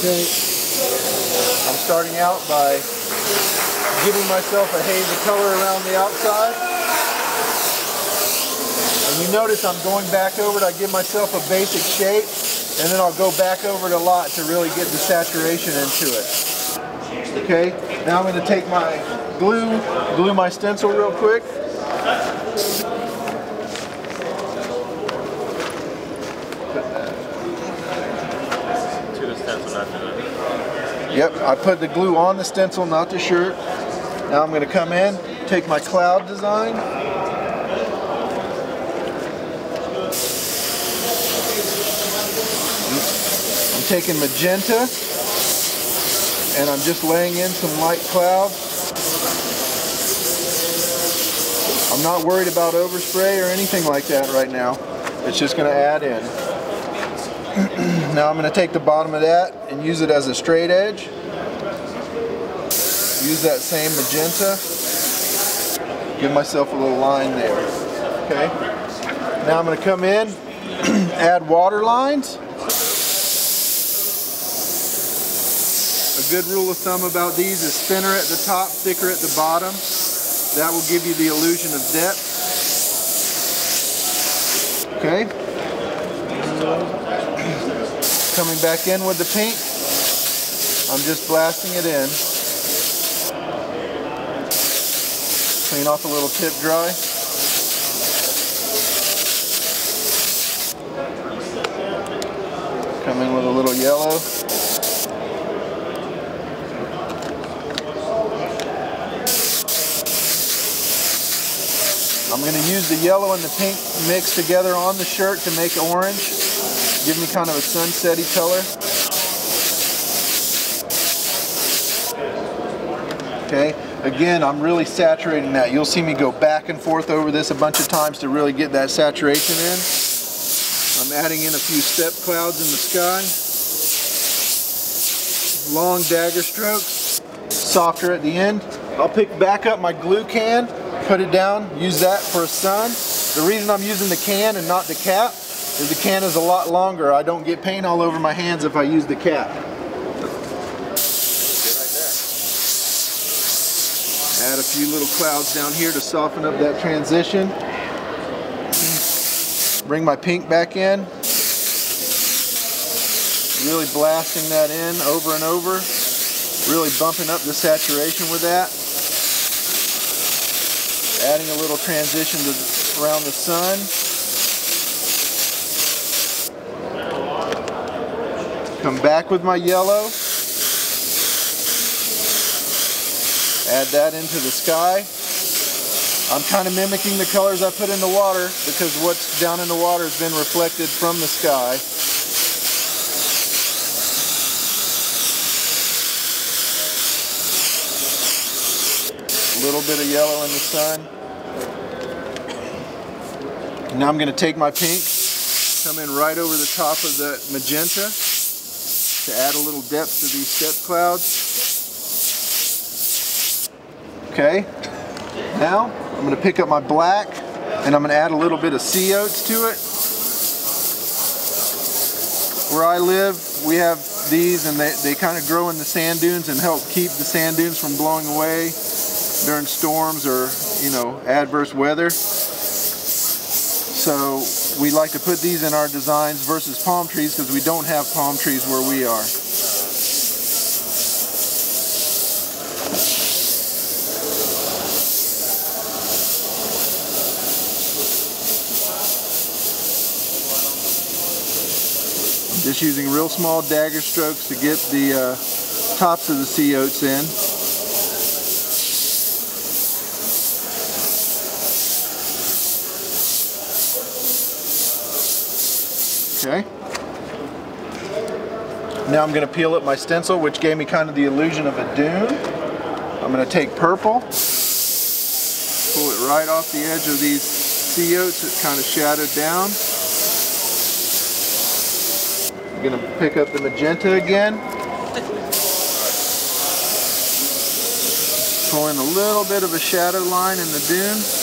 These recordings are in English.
Okay. I'm starting out by giving myself a hazy color around the outside. And you notice I'm going back over it. I give myself a basic shape and then I'll go back over it a lot to really get the saturation into it. Okay, now I'm going to take my glue, glue my stencil real quick. Yep, I put the glue on the stencil, not the shirt. Now I'm going to come in, take my cloud design. I'm taking magenta and I'm just laying in some light cloud. I'm not worried about overspray or anything like that right now. It's just going to add in. now I'm going to take the bottom of that and use it as a straight edge. Use that same magenta. Give myself a little line there. Okay. Now I'm going to come in, add water lines. A good rule of thumb about these is thinner at the top, thicker at the bottom. That will give you the illusion of depth. Okay. Coming back in with the pink, I'm just blasting it in. Clean off a little tip dry. Come in with a little yellow. I'm going to use the yellow and the pink mixed together on the shirt to make orange. Give me kind of a sunsetty color. Okay, again, I'm really saturating that. You'll see me go back and forth over this a bunch of times to really get that saturation in. I'm adding in a few step clouds in the sky. Long dagger strokes, softer at the end. I'll pick back up my glue can put it down, use that for a sun. The reason I'm using the can and not the cap the can is a lot longer. I don't get paint all over my hands if I use the cap. Add a few little clouds down here to soften up that transition. Bring my pink back in. Really blasting that in over and over. Really bumping up the saturation with that adding a little transition to around the sun. Come back with my yellow. Add that into the sky. I'm kind of mimicking the colors I put in the water because what's down in the water has been reflected from the sky. A little bit of yellow in the sun. Now I'm going to take my pink, come in right over the top of the magenta to add a little depth to these step clouds. Okay, now I'm going to pick up my black and I'm going to add a little bit of sea oats to it. Where I live, we have these and they, they kind of grow in the sand dunes and help keep the sand dunes from blowing away during storms or, you know, adverse weather. So we like to put these in our designs versus palm trees because we don't have palm trees where we are. just using real small dagger strokes to get the uh, tops of the sea oats in. Okay. Now I'm going to peel up my stencil, which gave me kind of the illusion of a dune. I'm going to take purple, pull it right off the edge of these sea oats that kind of shadowed down. I'm going to pick up the magenta again. Pulling a little bit of a shadow line in the dune.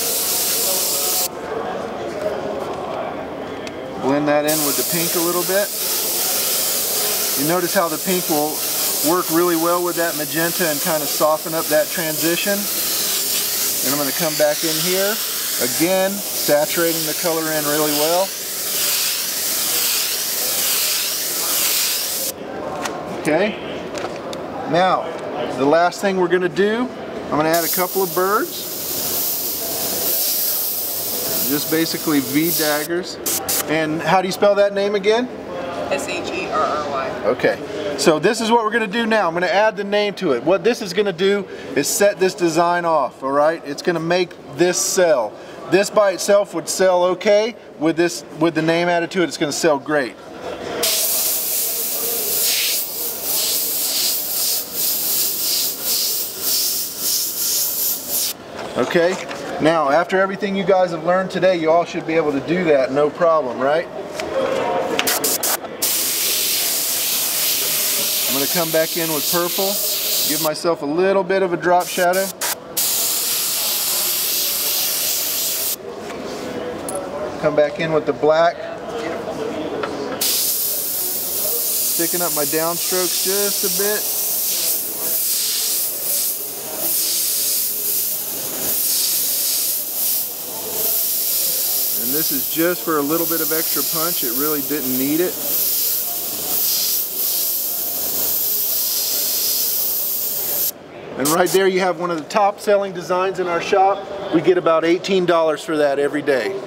Blend that in with the pink a little bit. You notice how the pink will work really well with that magenta and kind of soften up that transition. And I'm going to come back in here, again, saturating the color in really well. Okay, now the last thing we're going to do, I'm going to add a couple of birds. Just basically V daggers. And how do you spell that name again? S-H-E-R-R-Y. Okay, so this is what we're gonna do now. I'm gonna add the name to it. What this is gonna do is set this design off, all right? It's gonna make this sell. This by itself would sell okay. With this, with the name added to it, it's gonna sell great. Okay, now after everything you guys have learned today, you all should be able to do that no problem, right? I'm going to come back in with purple, give myself a little bit of a drop shadow. Come back in with the black. Sticking up my downstrokes just a bit. And this is just for a little bit of extra punch. It really didn't need it. And right there you have one of the top selling designs in our shop. We get about $18 for that every day.